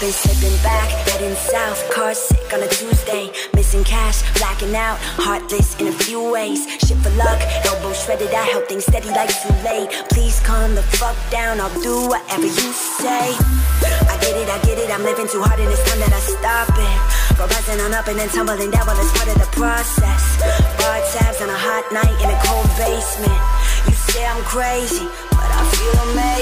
been slipping back, heading south. Car sick on a Tuesday. Missing cash, blacking out. Heartless in a few ways. Shit for luck, elbow shredded. I held things steady like too late. Please calm the fuck down. I'll do whatever you say. I get it, I get it. I'm living too hard and it's time that I stop it. Go rising on up and then tumbling down, well, it's part of the process. Bar tabs on a hot night in a cold basement. You say I'm crazy, but I feel amazing.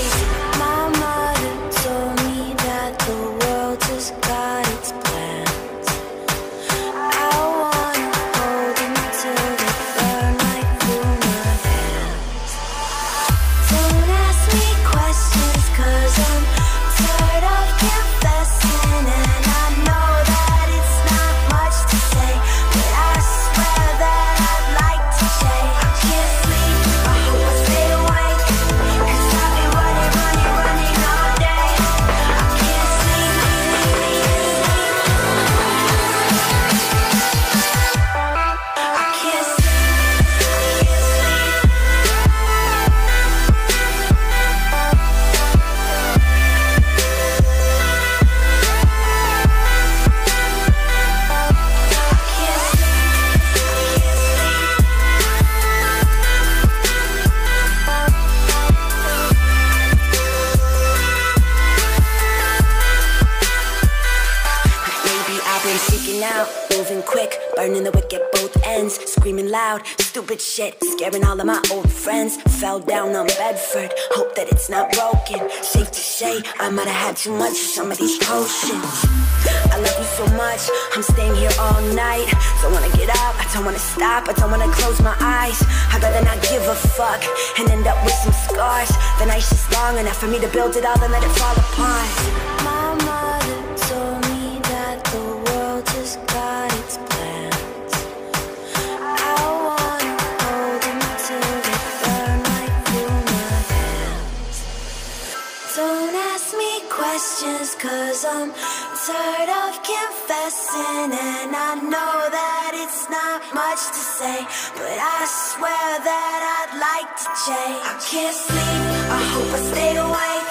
Been seeking out, moving quick, burning the wick at both ends, screaming loud, stupid shit, scaring all of my old friends. Fell down on Bedford, hope that it's not broken. Safe to say, I might have had too much of some of these potions. I love you so much, I'm staying here all night. Don't wanna get up, I don't wanna stop, I don't wanna close my eyes. I'd rather not give a fuck and end up with some scars. The night's just long enough for me to build it all and let it fall apart. My Don't ask me questions, cause I'm tired of confessing. And I know that it's not much to say, but I swear that I'd like to change. I can't sleep, I hope I stay awake,